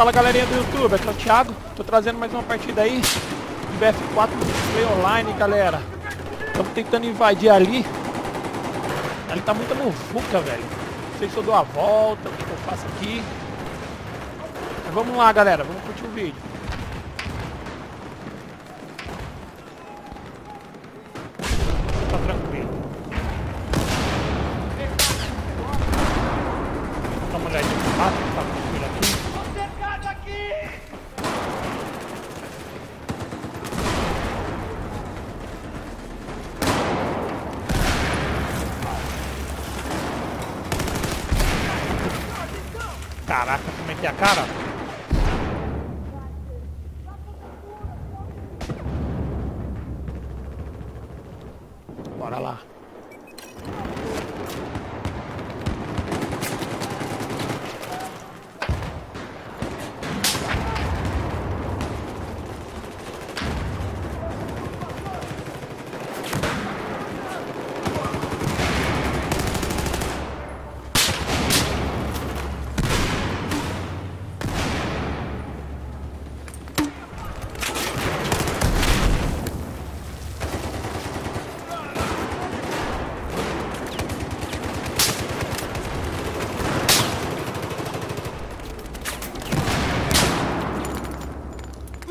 Fala galerinha do YouTube, aqui é o Thiago, tô trazendo mais uma partida aí do BF4 Play Online, galera. Estamos tentando invadir ali. Ali tá muita muvuca, velho. Não sei se eu dou a volta, o que eu faço aqui. Mas vamos lá, galera, vamos curtir o vídeo. Tá tranquilo. Dá uma olhadinha no mato, tá tranquilo aqui. Caraca, como é que é a cara? Bora lá.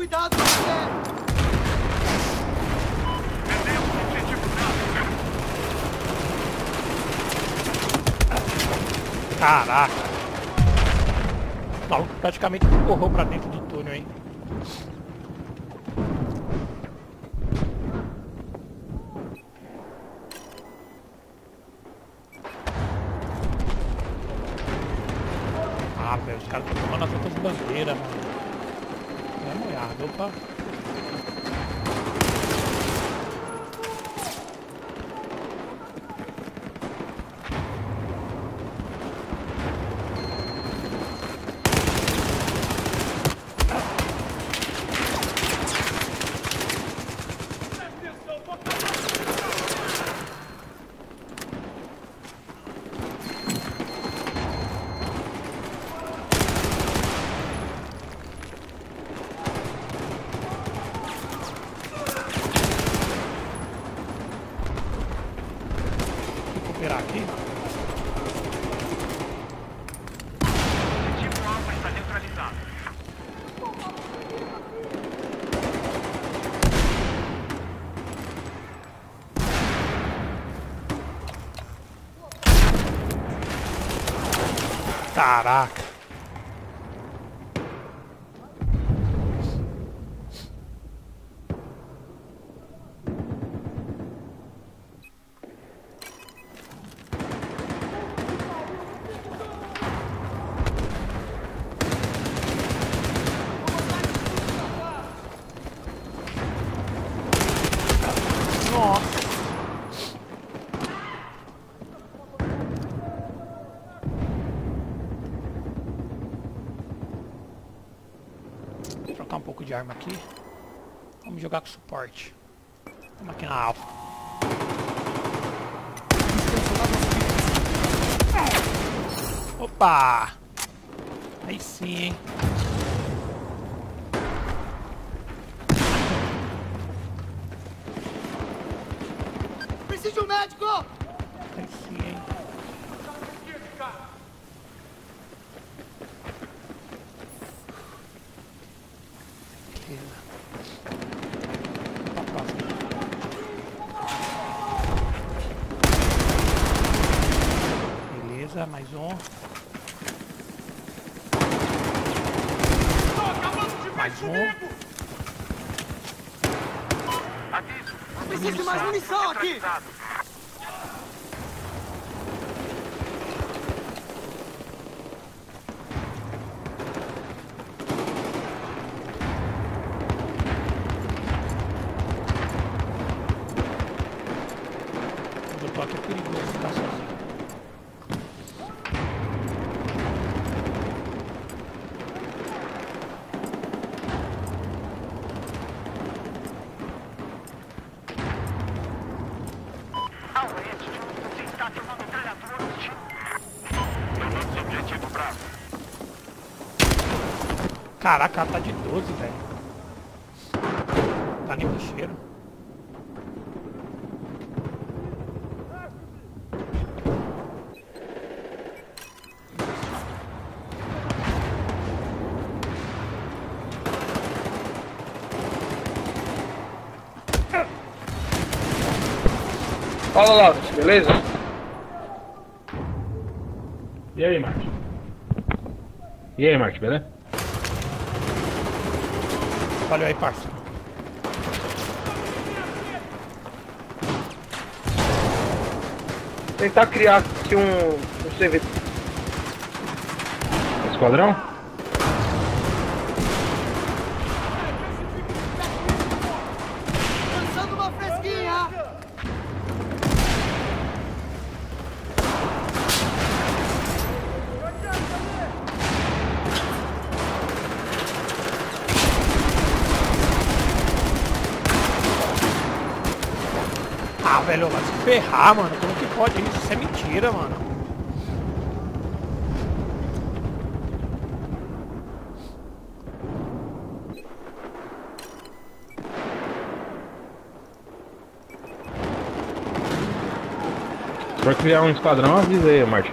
Cuidado, você! Caraca. O maluco praticamente correu pra dentro do túnel, hein? Ah, velho, os caras estão tomando as outras bandeiras, mano. É molhado, opa. recuperar aqui. Objetivo alfa está neutralizado. Caraca. Trocar um pouco de arma aqui. Vamos jogar com suporte. Vamos aqui na alfa. Opa! Aí sim, hein? Preciso de um médico! Aí sim, hein? Beleza. Vamos pra próxima. Beleza, mais um. Mais um. Aviso. Preciso de mais munição aqui! Caraca, ela tá de 12, velho. Tá nem cheiro. Fala, Lauro, beleza? E aí, Marte? E aí, Marte, beleza? Valeu aí, parça. Tentar criar aqui um, um servidor. Esquadrão? Lançando uma fresquinha! Ah, velho, vai se ferrar, mano. Como que pode isso? Isso é mentira, mano. Se for criar um esquadrão, avisa aí, Marte.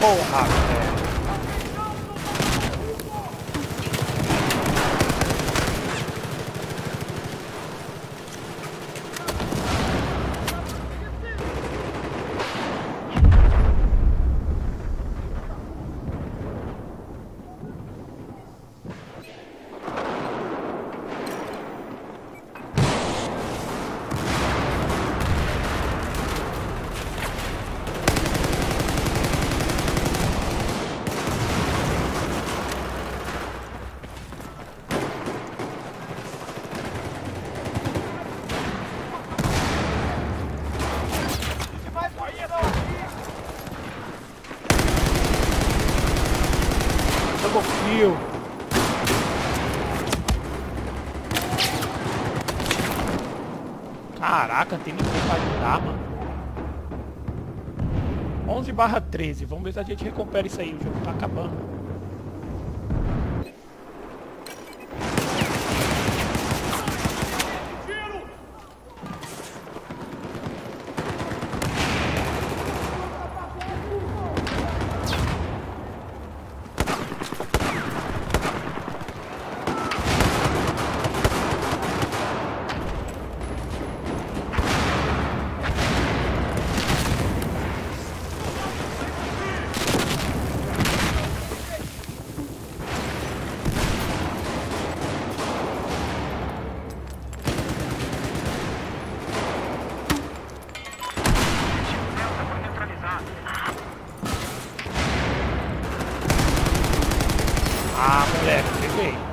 Porra, velho. Double kill. Caraca, tem ninguém pra ajudar, mano. 11 barra 13. Vamos ver se a gente recupera isso aí. O jogo tá acabando. Ah, moleque, peguei.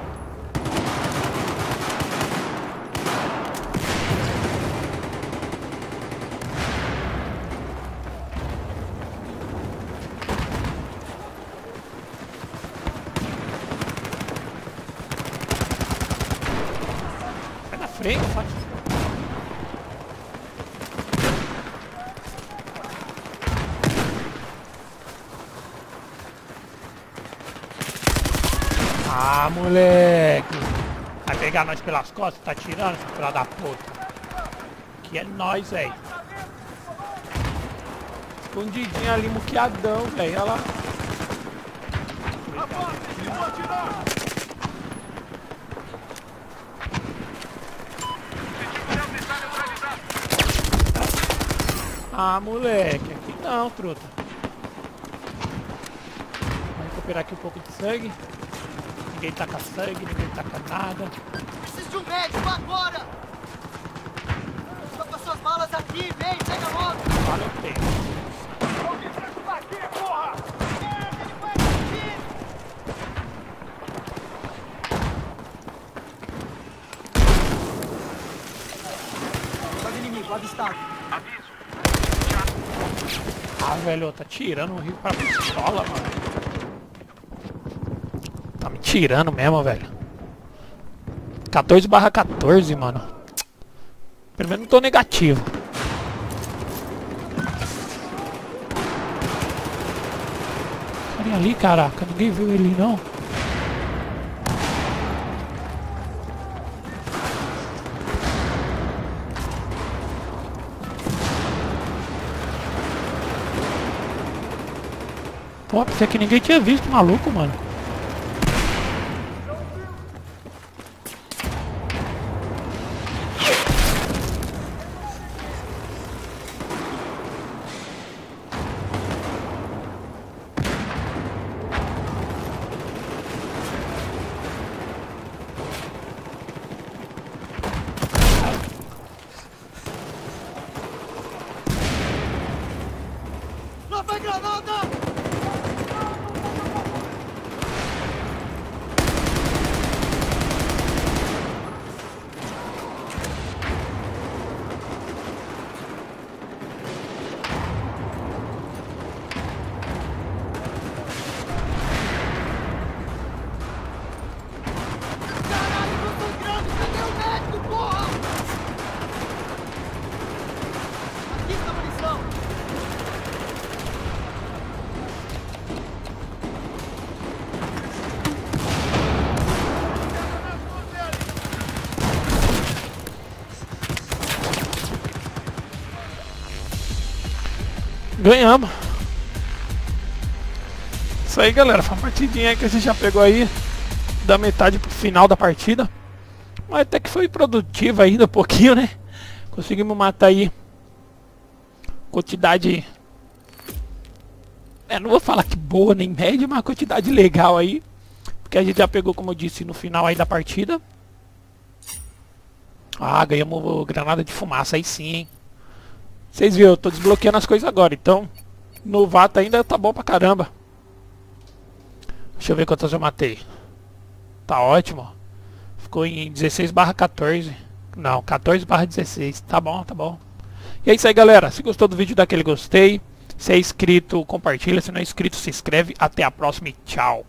Ah, moleque. Vai pegar nós pelas costas, tá tirando, seu filho da puta. Que é nós, velho. Escondidinho ali, muqueadão, velho. Olha lá. Ah, moleque. Aqui não, truta. Vamos recuperar aqui um pouco de sangue ninguém taca sangue, ninguém taca nada. Preciso de um médico agora! Estou com as suas malas aqui, vem, pega logo! Fala o tempo. Alguém pra ajudar inimigo, avistado. Aviso. Ah, velho, tá tirando o rio pra pistola, mano. Tirando mesmo, velho. 14 barra 14, mano. Pelo menos não tô negativo. Ali, caraca. Ninguém viu ele, não. Pô, pensei que ninguém tinha visto maluco, mano. Lá vai granada! Ganhamos. Isso aí, galera. Foi uma partidinha que a gente já pegou aí. Da metade pro final da partida. Mas até que foi produtiva ainda um pouquinho, né? Conseguimos matar aí. Quantidade... É, não vou falar que boa nem média, mas quantidade legal aí. Porque a gente já pegou, como eu disse, no final aí da partida. Ah, ganhamos granada de fumaça aí sim, hein? Vocês viram, eu tô desbloqueando as coisas agora, então novato ainda tá bom pra caramba. Deixa eu ver quantas eu matei. Tá ótimo. Ficou em 16 barra 14. Não, 14 barra 16. Tá bom, tá bom. E é isso aí, galera. Se gostou do vídeo, dá aquele gostei. Se é inscrito, compartilha. Se não é inscrito, se inscreve. Até a próxima e tchau.